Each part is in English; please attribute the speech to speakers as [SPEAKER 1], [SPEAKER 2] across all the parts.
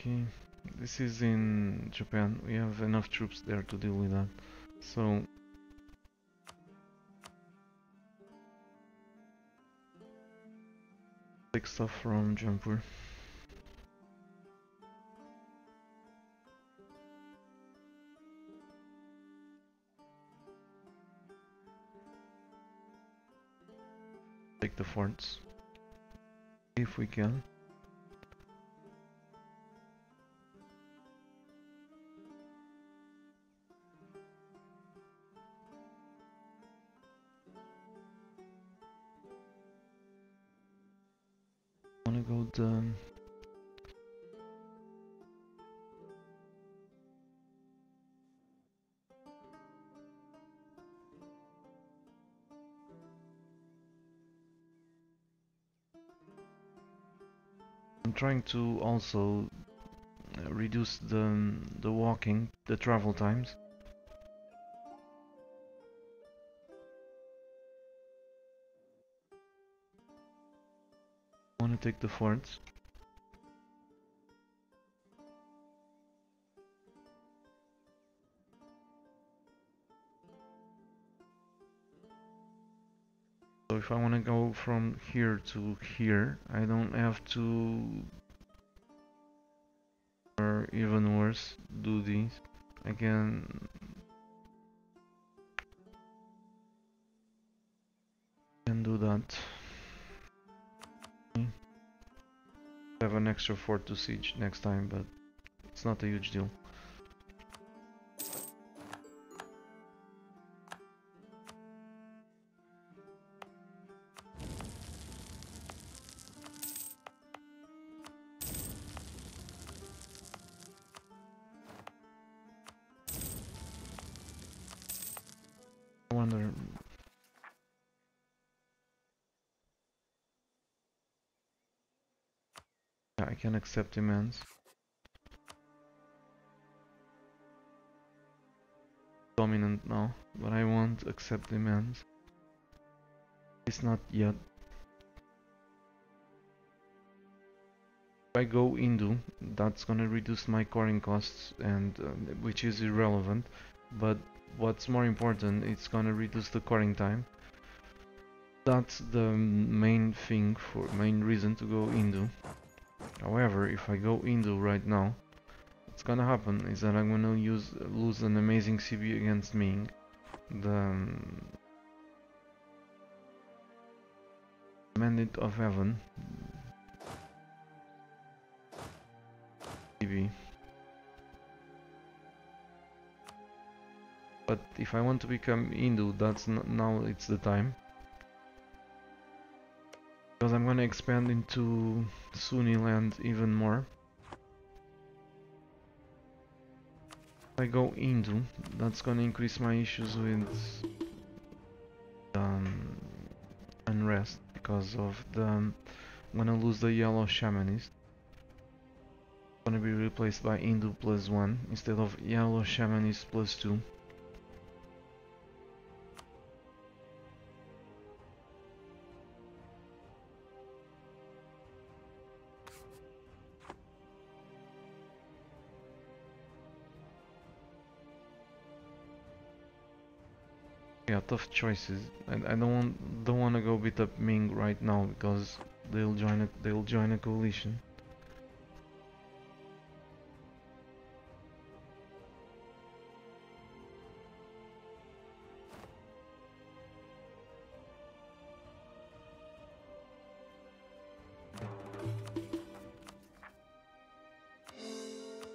[SPEAKER 1] Okay, this is in Japan. We have enough troops there to deal with that. So take stuff from Jaunpur. Take the forts if we can. Trying to also uh, reduce the the walking, the travel times. Want to take the forts? If I want to go from here to here, I don't have to, or even worse, do this. I can can do that. Have an extra fort to siege next time, but it's not a huge deal. I can accept demands. Dominant now, but I won't accept demands. It's not yet. If I go Hindu, that's gonna reduce my coring costs, and uh, which is irrelevant. But what's more important, it's gonna reduce the coring time. That's the main thing for main reason to go Hindu. However, if I go Hindu right now, what's gonna happen is that I'm gonna use lose an amazing CB against Ming. The um, Mandate of Heaven. CB. But if I want to become Hindu, that's now it's the time. Because I'm gonna expand into Sunni land even more. If I go Hindu, that's gonna increase my issues with um, unrest because of the um, I'm gonna lose the yellow shamanist. Gonna be replaced by Hindu plus one instead of yellow shamanist plus two. Tough choices. I, I don't want don't want to go beat up Ming right now because they'll join a they'll join a coalition.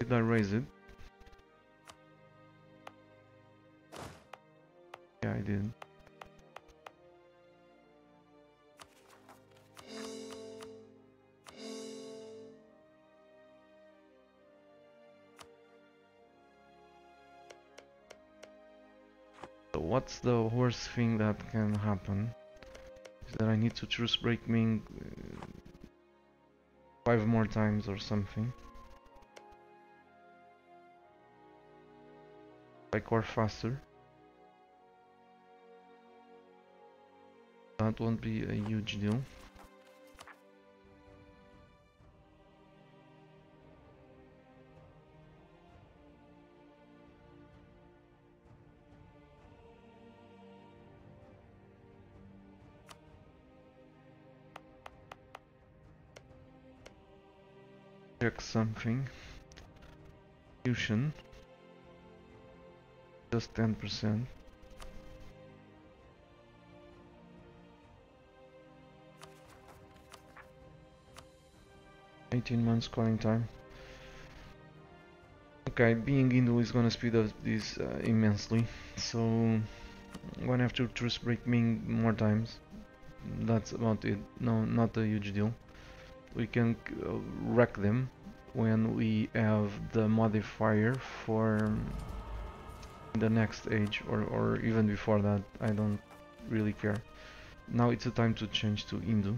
[SPEAKER 1] Did I raise it? What's the worst thing that can happen? Is that I need to choose break Ming uh, five more times or something. Like or faster. That won't be a huge deal. Check something. Fusion. Just 10%. Eighteen months coring time. Okay, being Hindu is gonna speed up this uh, immensely, so I'm gonna have to truce break Ming more times. That's about it. No, not a huge deal. We can uh, wreck them when we have the modifier for the next age or, or even before that. I don't really care. Now it's a time to change to Hindu.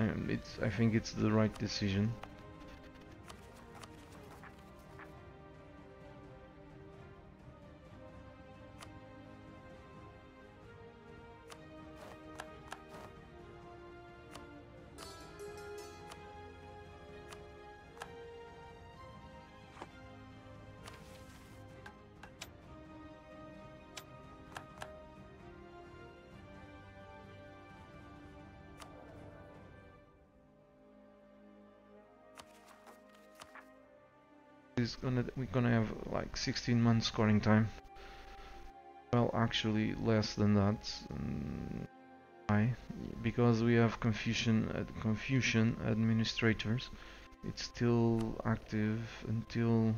[SPEAKER 1] Um, it's, I think it's the right decision. Gonna we're gonna have like 16 months coring time. Well actually less than that why? Because we have confusion uh, confusion administrators. It's still active until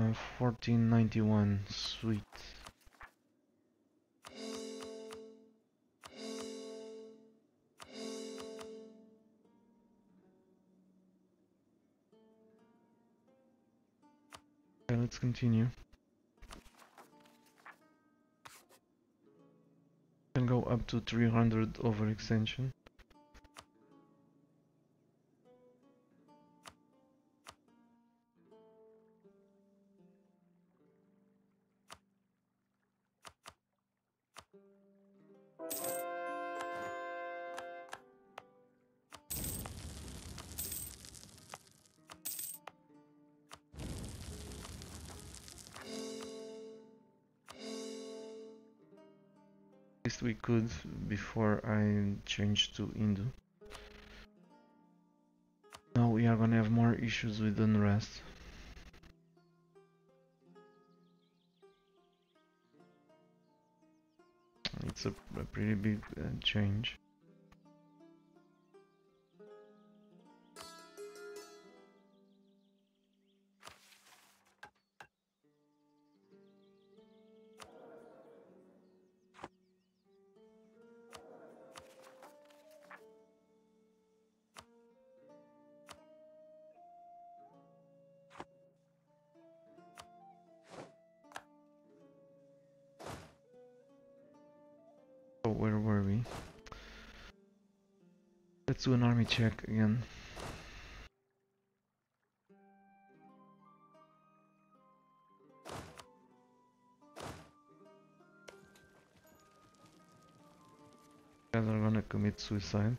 [SPEAKER 1] uh, 1491 sweet continue. Can go up to 300 overextension. least could before I change to Hindu. Now we are gonna have more issues with unrest. It's a, a pretty big uh, change. Let's do an army check again. Guys are gonna commit suicide.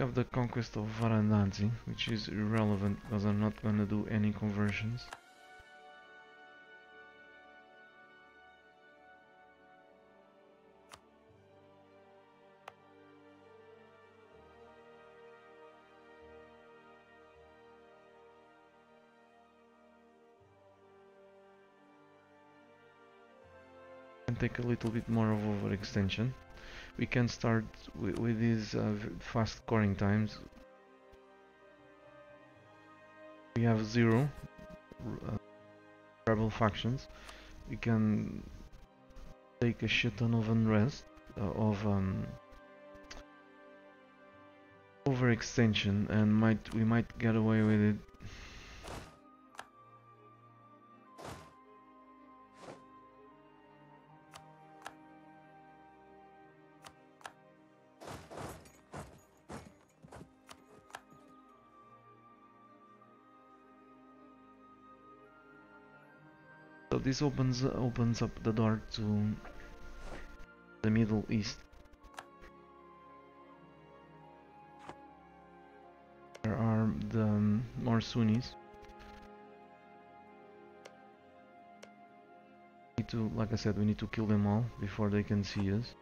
[SPEAKER 1] Have the conquest of Varanasi, which is irrelevant because I'm not gonna do any conversions. And take a little bit more of overextension. We can start with, these uh, fast coring times. We have zero uh, rebel factions. We can take a shit ton of unrest, uh, of um, overextension, and might we might get away with it. This opens opens up the door to the Middle East. There are the more Sunnis. Need to, like I said, we need to kill them all before they can see us.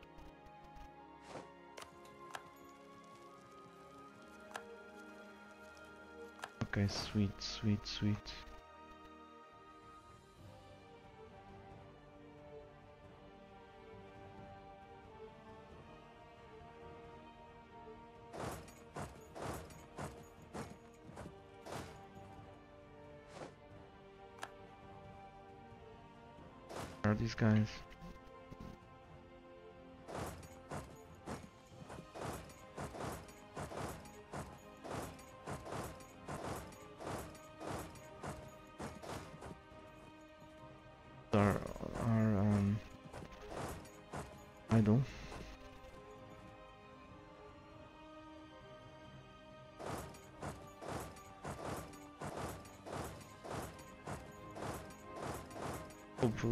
[SPEAKER 1] Okay, sweet, sweet, sweet. Are these guys?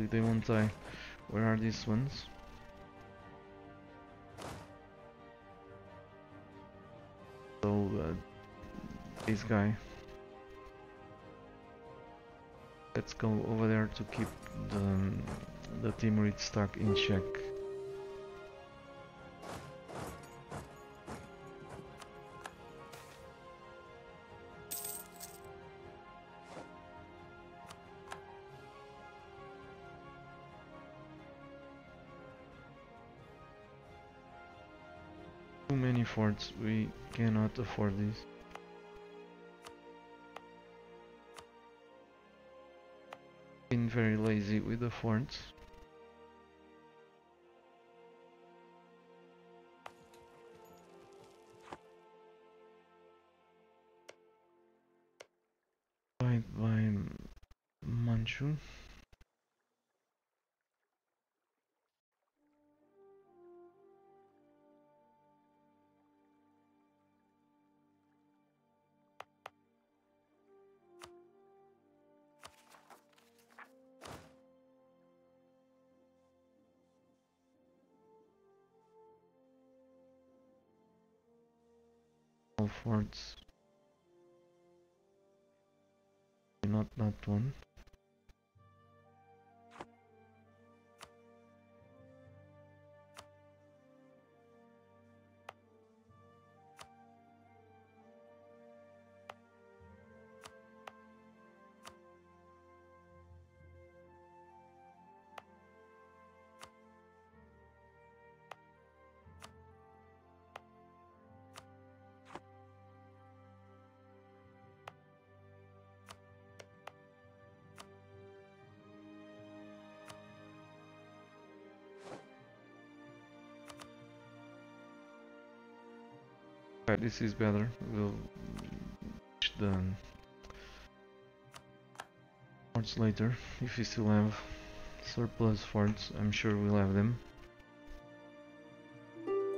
[SPEAKER 1] Hopefully they won't die. Where are these ones? So, uh, this guy. Let's go over there to keep the, the Timurid stock in check. We cannot afford this. Been very lazy with the forts. Right by Manchu. All forts. Not that one. Okay, this is better. We'll the forts later. If we still have surplus forts, I'm sure we'll have them.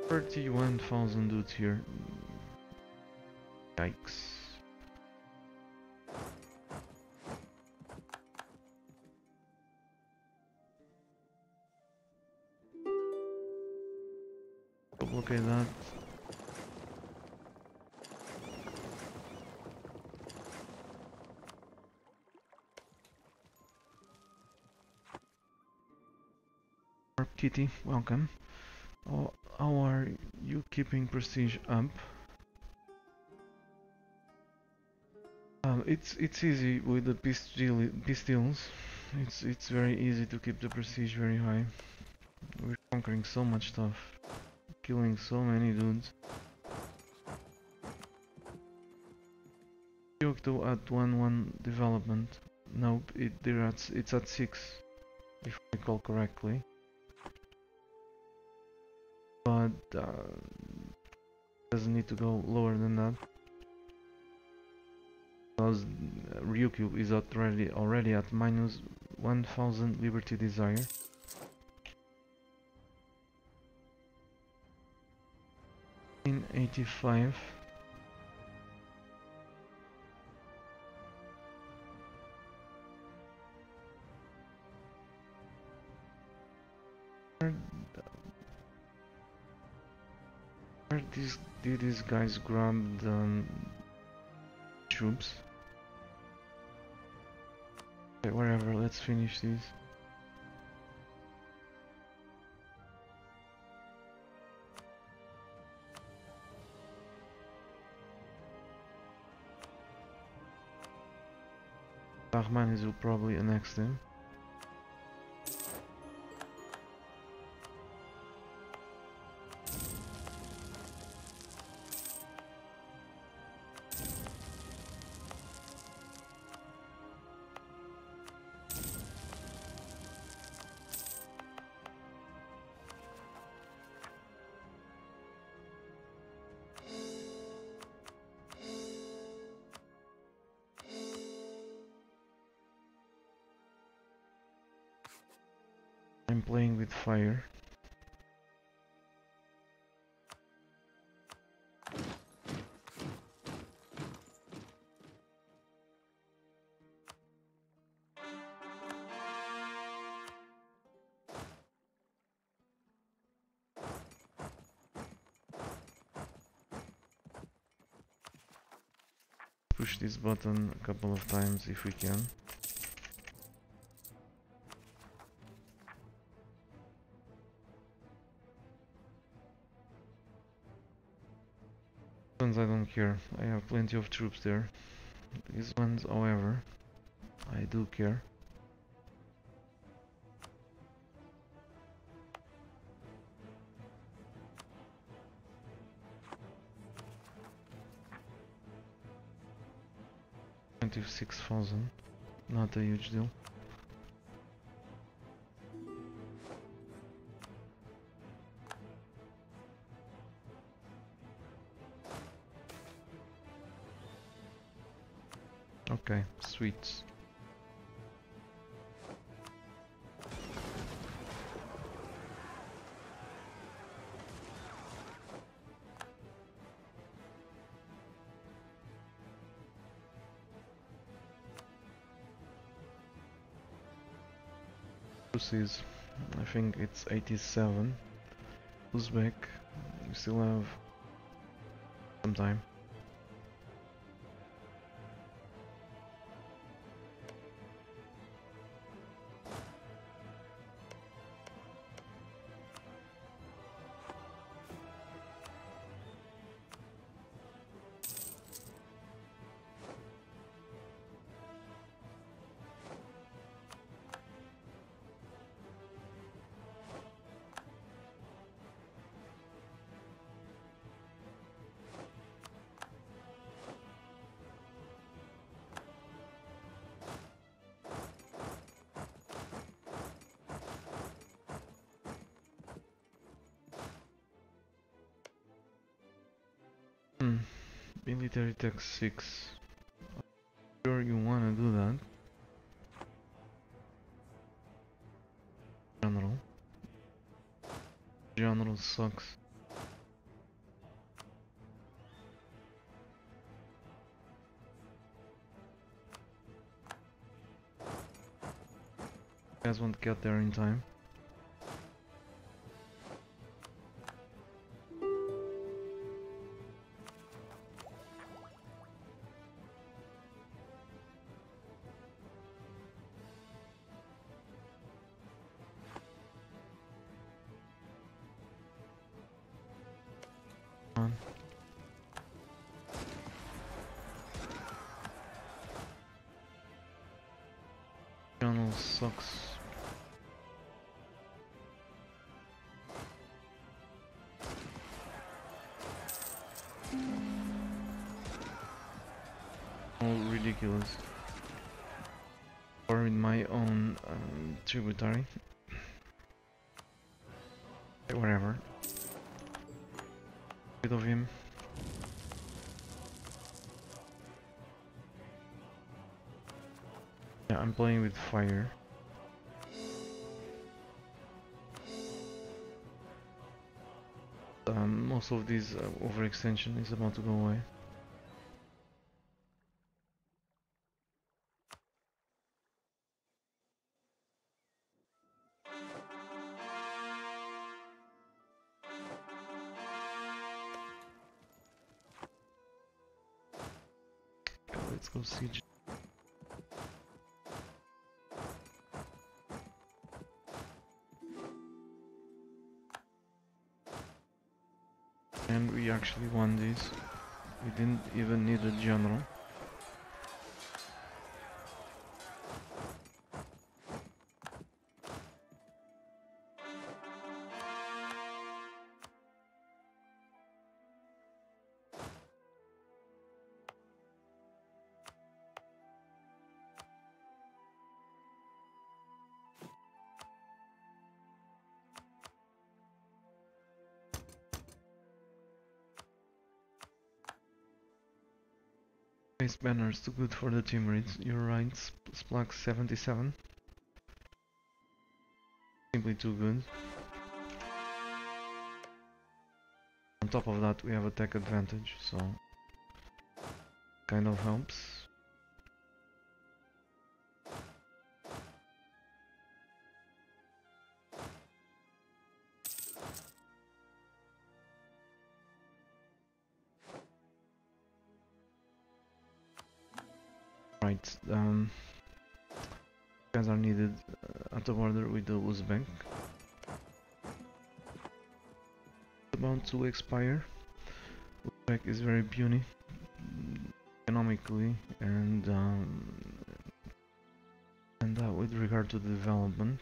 [SPEAKER 1] 31,000 dudes here. Yikes. Blockade that. Kitty, welcome. Oh, how are you keeping prestige up? Um, it's it's easy with the pistol pistols. It's it's very easy to keep the prestige very high. We're conquering so much stuff. Killing so many dudes. Kyoto at 1 1 development. Nope, it, they're at, it's at 6, if I recall correctly. But uh, doesn't need to go lower than that. Because Ryukyu is already already at minus 1000 Liberty Desire. In 85. These did these guys grab the um, troops? Okay, wherever, let's finish these. Bahmanis will probably annex them. Fire. Push this button a couple of times if we can. Care. I have plenty of troops there. These ones, however, I do care. Twenty-six thousand, not a huge deal. Okay, sweet. is, I think it's 87. Uzbek, we still have some time. Military tech 6. Sure you wanna do that. General. General sucks. guys won't get there in time. tunnel sucks. All ridiculous. Or in my own um, tributary. Whatever. Bit of him. Yeah, I'm playing with fire. Um, most of this uh, overextension is about to go away. Let's go siege. Actually won this. We didn't even need a general. Base banners too good for the Timurids. You're right, Sp- Splux 77. Simply too good. On top of that we have attack advantage, so kind of helps. With the About to expire. Uzbek is very puny economically and um, and with regard to the development.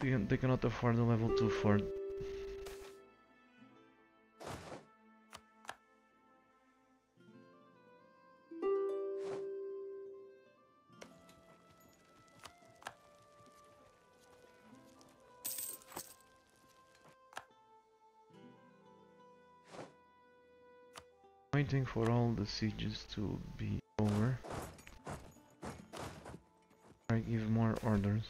[SPEAKER 1] They, they cannot afford the level 2 fort waiting for all the sieges to be over. I give more orders.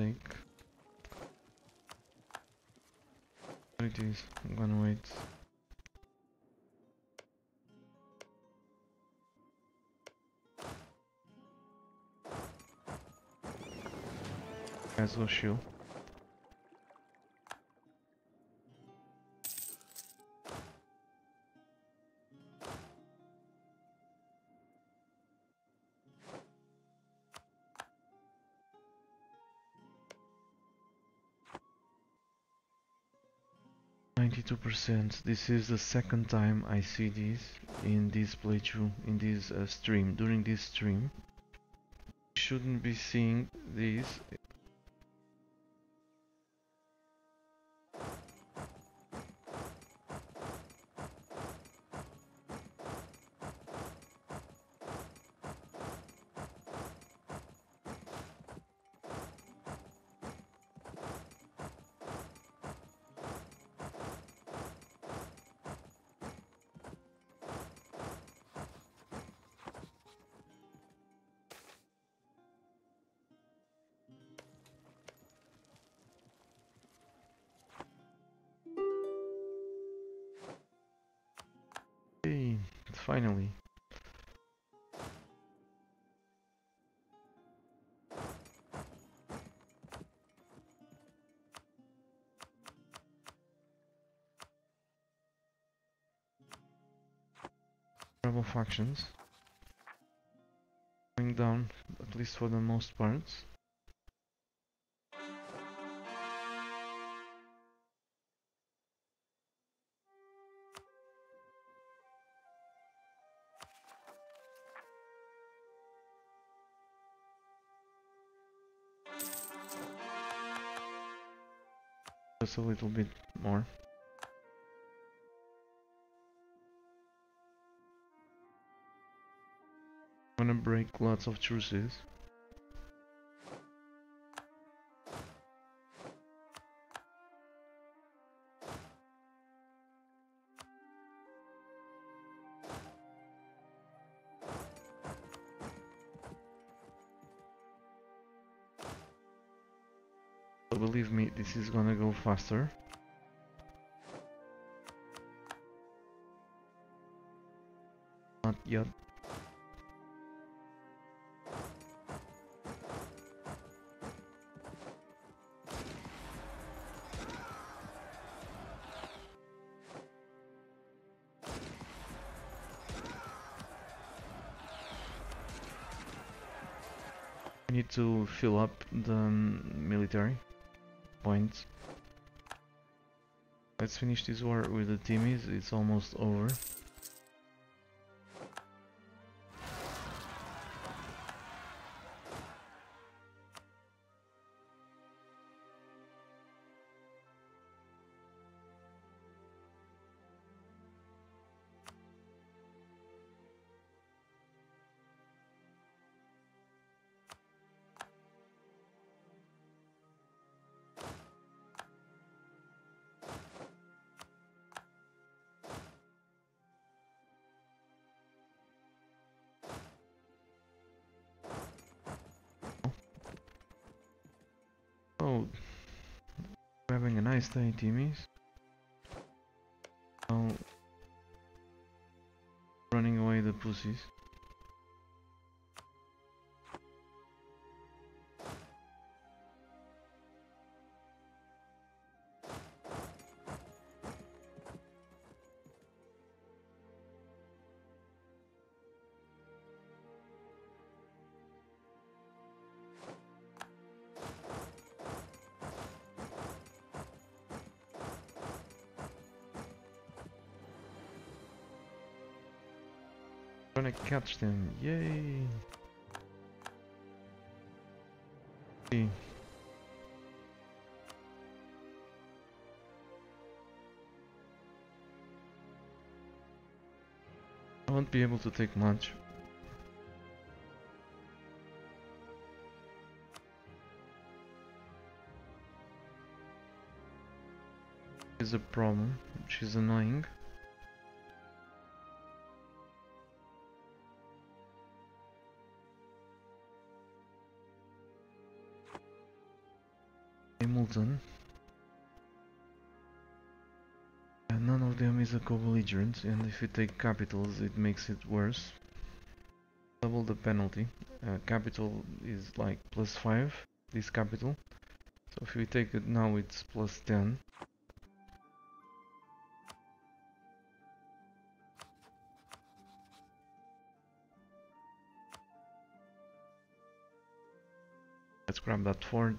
[SPEAKER 1] I what I'm gonna wait. As well, shoot. 92%. This is the second time I see this in this playthrough, in this uh, stream, during this stream. Shouldn't be seeing this finally. rebel factions. Going down, at least for the most parts. Just a little bit more. I'm gonna break lots of truces. This is gonna go faster. Not yet. Need to fill up the military points. Let's finish this war with the Timmies, it's almost over. We're having a nice day, Timmies. Oh, running away the pussies. Catch them, yay! I won't be able to take much. Is a problem, which is annoying. And none of them is a co-belligerent, and if you take capitals it makes it worse. Double the penalty. Uh, capital is like plus 5, this capital. So if we take it now it's plus 10. Let's grab that fort.